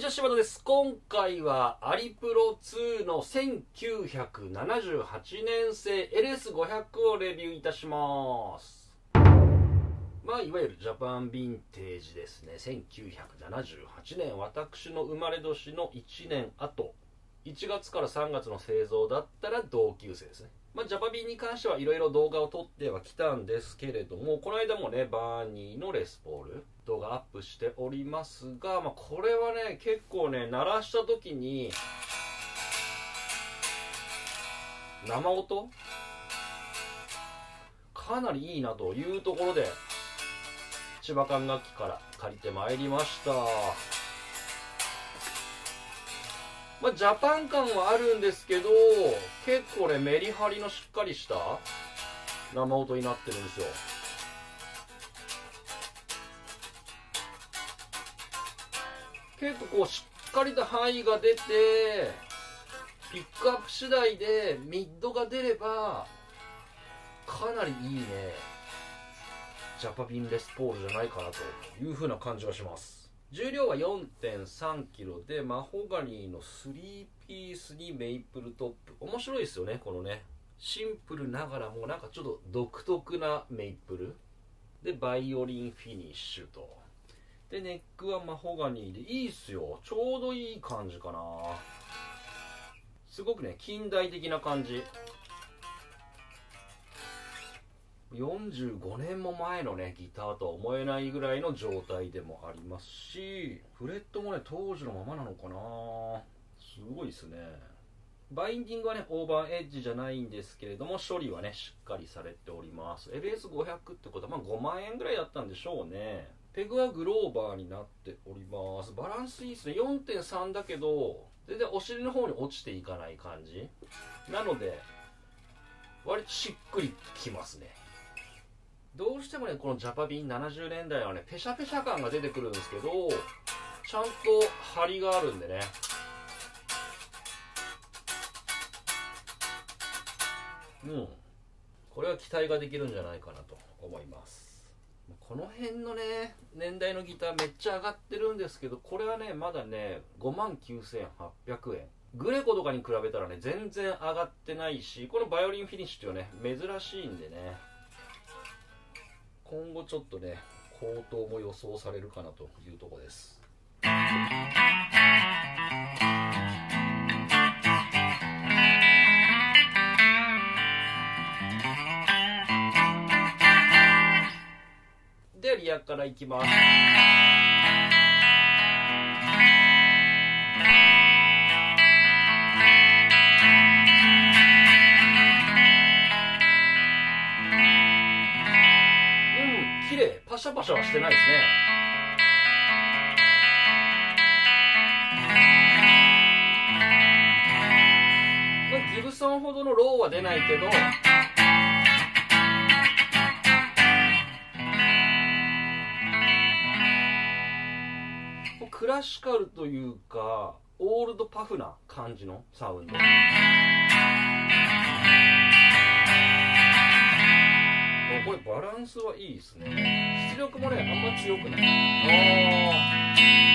にちは柴田です。今回はアリプロ2の1978年製 LS500 をレビューいたします。まあいわゆるジャパンヴィンテージですね。1978年私の生まれ年の1年後1月から3月の製造だったら同級生ですね。まあ、ジャパビーに関してはいろいろ動画を撮ってはきたんですけれどもこの間もねバーニーのレスポール動画アップしておりますが、まあ、これはね結構ね鳴らした時に生音？かなりいいなというところで千葉管楽器から借りてまいりました。まあ、ジャパン感はあるんですけど結構ねメリハリのしっかりした生音になってるんですよ。結構こうしっかりと範囲が出てピックアップ次第でミッドが出ればかなりいいねジャパビンレスポールじゃないかなというふうな感じがします。重量は 4.3kg でマホガニーの3ピースにメイプルトップ。面白いですよねこのね。シンプルながらもなんかちょっと独特なメイプル。でバイオリンフィニッシュと。でネックはマホガニーで。いいっすよ。ちょうどいい感じかな。すごくね近代的な感じ。45年も前のねギターとは思えないぐらいの状態でもありますしフレットもね当時のままなのかな。すごいですね。バインディングはねオーバーエッジじゃないんですけれども処理はねしっかりされております。LS500 ってことはまあ5万円ぐらいだったんでしょうね。ペグはグローバーになっております。バランスいいですね。4.3だけど全然お尻の方に落ちていかない感じ。なので割としっくりきますね。どうしてもねこのジャパビン70年代はねペシャペシャ感が出てくるんですけどちゃんと張りがあるんでね。うん。これは期待ができるんじゃないかなと思います。この辺のね年代のギターめっちゃ上がってるんですけどこれはねまだね5万9800円。グレコとかに比べたらね全然上がってないしこのバイオリンフィニッシュっていうのはね珍しいんでね。今後ちょっとね高騰も予想されるかなというとこです。ではリアからいきます。パシャパシャはしてないですね。ギブソンほどのローは出ないけど。クラシカルというかオールドパフな感じのサウンド。これバランスはいいですね。出力もねあんま強くない。ああ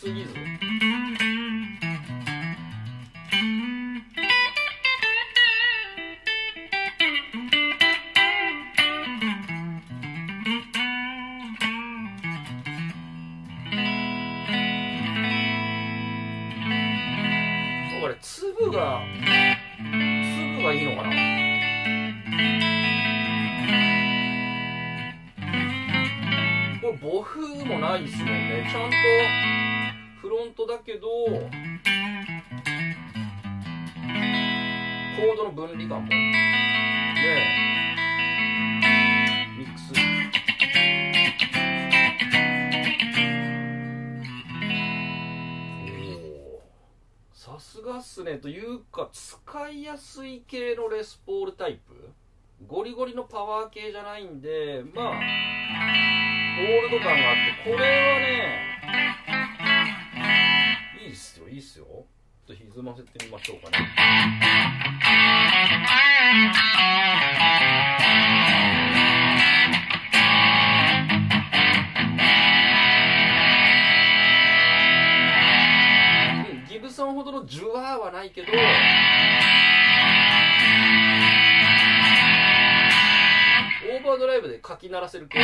すぎずこれ粒が粒がいいのかな？これボフもないですもんね。ちゃんとフロントだけどコードの分離感もねミックス。さすがっすね。というか使いやすい系のレスポールタイプ。ゴリゴリのパワー系じゃないんでまあオールド感があってこれはねいいっすよ。ちょっと歪ませてみましょうかね。ギブソンほどのジュワーはないけどオーバードライブでかき鳴らせる系？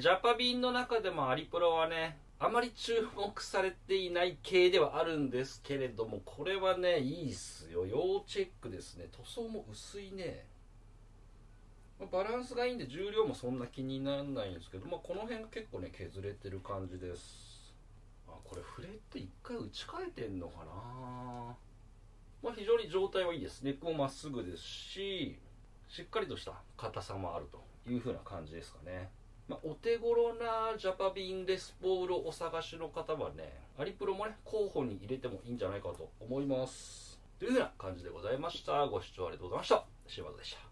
ジャパビンの中でもアリプロはねあまり注目されていない系ではあるんですけれどもこれはねいいっすよ。要チェックですね。塗装も薄いね。バランスがいいんで重量もそんな気にならないんですけど、まあ、この辺結構ね削れてる感じです。あこれフレット一回打ち替えてんのかな。まあ非常に状態はいいです。ネックもまっすぐですししっかりとした硬さもあるという風な感じですかね、まあ、お手頃なジャパビンレスポールをお探しの方はねアリプロもね候補に入れてもいいんじゃないかと思います。という風な感じでございました。ご視聴ありがとうございました。柴田でした。